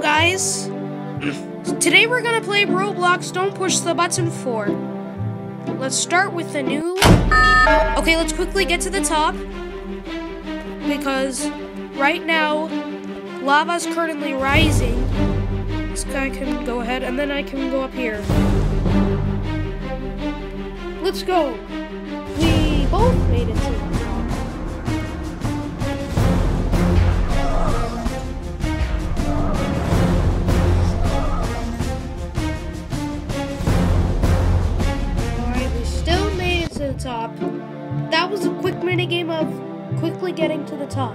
Guys. Today we're gonna play Roblox Don't Push the Button 4. Let's start with the new... Okay, let's quickly get to the top. Because right now, lava's currently rising. This guy can go ahead, and then I can go up here. Let's go. We both the top. That was a quick mini game of quickly getting to the top.